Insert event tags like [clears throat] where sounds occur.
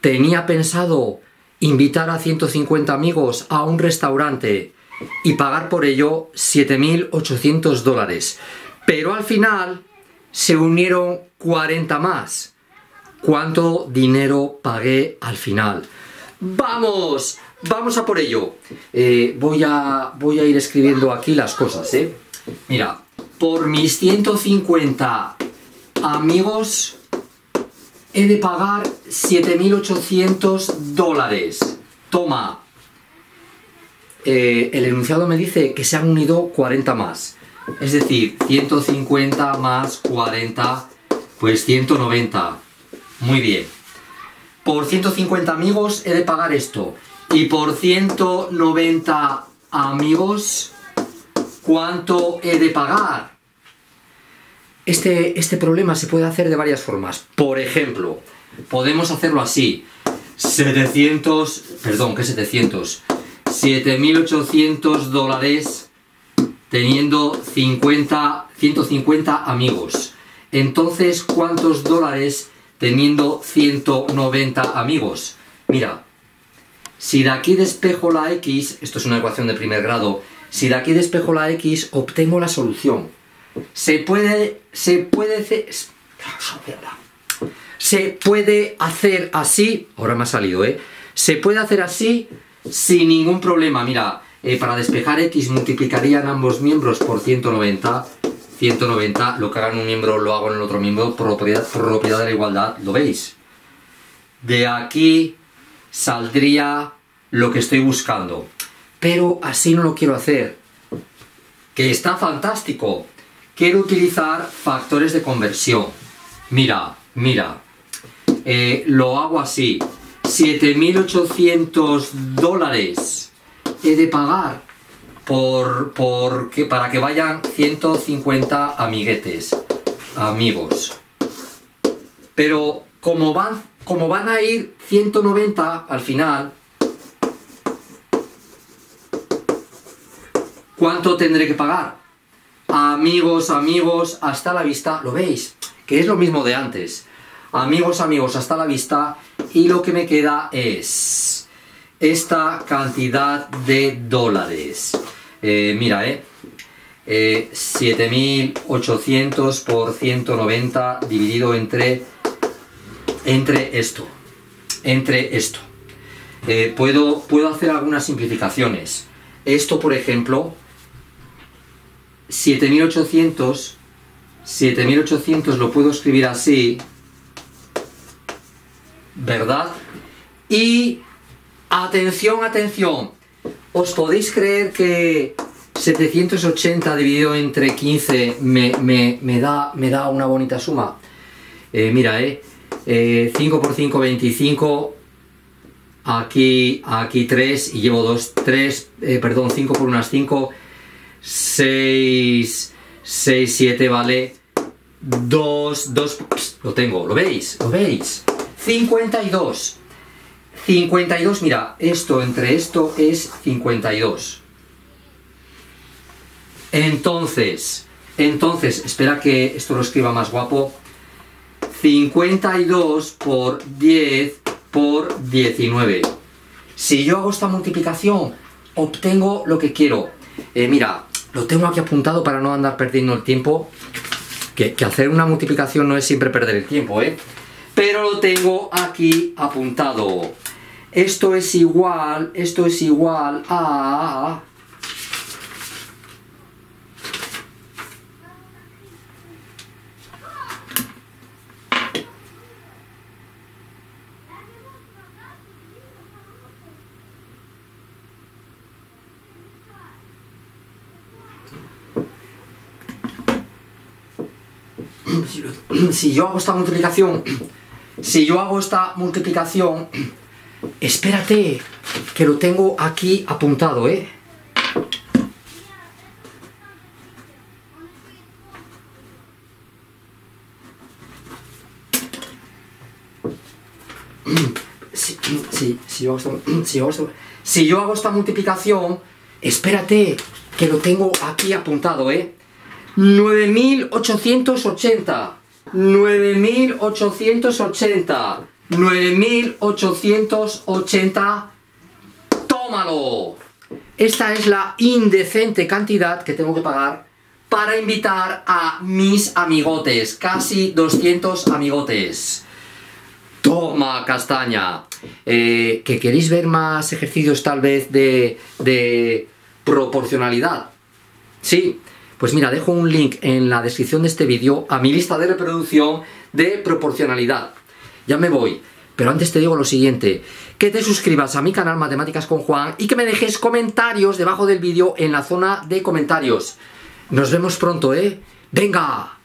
tenía pensado invitar a 150 amigos a un restaurante y pagar por ello 7.800 dólares. Pero al final se unieron 40 más. ¿Cuánto dinero pagué al final? ¡Vamos! Vamos a por ello. Eh, voy, a, voy a ir escribiendo aquí las cosas, ¿eh? Mira, por mis 150 amigos he de pagar 7.800 dólares. Toma. Eh, el enunciado me dice que se han unido 40 más. Es decir, 150 más 40, pues 190. Muy bien. Por 150 amigos he de pagar esto. Y por 190 amigos, ¿cuánto he de pagar? Este, este problema se puede hacer de varias formas. Por ejemplo, podemos hacerlo así. 700, perdón, ¿qué 700? 7.800 dólares teniendo 50, 150 amigos. Entonces, ¿cuántos dólares teniendo 190 amigos? Mira, si de aquí despejo la x, esto es una ecuación de primer grado, si de aquí despejo la x, obtengo la solución. Se puede, se puede hacer, se puede hacer así, ahora me ha salido, ¿eh? Se puede hacer así sin ningún problema. Mira, eh, para despejar x multiplicarían ambos miembros por 190. 190, lo que haga en un miembro lo hago en el otro miembro, propiedad, propiedad de la igualdad, ¿lo veis? De aquí saldría lo que estoy buscando. Pero así no lo quiero hacer. Que está fantástico. Quiero utilizar factores de conversión. Mira, mira. Eh, lo hago así. 7.800 dólares he de pagar por, que, para que vayan 150 amiguetes, amigos. Pero como van como van a ir 190 al final, ¿cuánto tendré que pagar? Amigos, amigos, hasta la vista, ¿lo veis? Que es lo mismo de antes. Amigos, amigos, hasta la vista. Y lo que me queda es esta cantidad de dólares. Eh, mira, eh. eh 7.800 por 190 dividido entre entre esto, entre esto. Eh, puedo, puedo hacer algunas simplificaciones. Esto, por ejemplo, 7800, 7800 lo puedo escribir así, ¿verdad? Y atención, atención, ¿os podéis creer que 780 dividido entre 15 me, da, me da una bonita suma? Eh, mira, eh, 5 eh, por 5, 25. Aquí, aquí 3 y llevo 2, 3, eh, perdón, 5 por unas 5. 6, 6, 7, vale. 2, 2, lo tengo, ¿lo veis? ¿Lo veis? 52. 52, mira, esto entre esto es 52. Entonces, entonces, espera que esto lo escriba más guapo. 52 por 10 por 19. Si yo hago esta multiplicación, obtengo lo que quiero. Eh, mira, lo tengo aquí apuntado para no andar perdiendo el tiempo. Que, que, hacer una multiplicación no es siempre perder el tiempo, ¿eh? Pero lo tengo aquí apuntado. Esto es igual, esto es igual a [clears throat] si yo hago esta multiplicación, si yo hago esta multiplicación, espérate, que lo tengo aquí apuntado, ¿eh? Si, yo hago esta multiplicación, espérate, que lo tengo aquí apuntado, ¿eh? 9880. 9880. 9.880. ¡Tómalo! Esta es la indecente cantidad que tengo que pagar para invitar a mis amigotes, casi 200 amigotes. Toma, castaña. Eh, ¿Que queréis ver más ejercicios tal vez de, de proporcionalidad? Sí, pues mira, dejo un link en la descripción de este vídeo a mi lista de reproducción de proporcionalidad. Ya me voy, pero antes te digo lo siguiente, que te suscribas a mi canal Matemáticas con Juan y que me dejes comentarios debajo del vídeo en la zona de comentarios. Nos vemos pronto, ¿eh? ¡Venga!